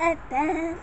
And then.